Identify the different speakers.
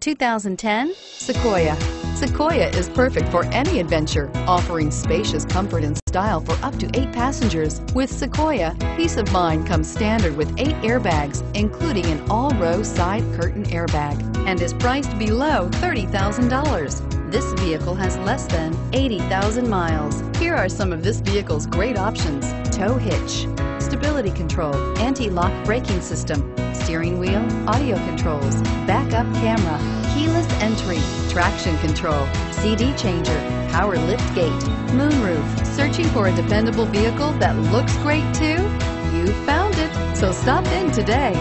Speaker 1: 2010 Sequoia. Sequoia is perfect for any adventure, offering spacious comfort and style for up to eight passengers. With Sequoia, peace of mind comes standard with eight airbags, including an all-row side curtain airbag, and is priced below $30,000. This vehicle has less than 80,000 miles. Here are some of this vehicle's great options. Tow hitch, stability control, anti-lock braking system, steering wheel, audio controls, backup camera, keyless entry, traction control, CD changer, power lift gate, moonroof. Searching for a dependable vehicle that looks great too? You found it, so stop in today.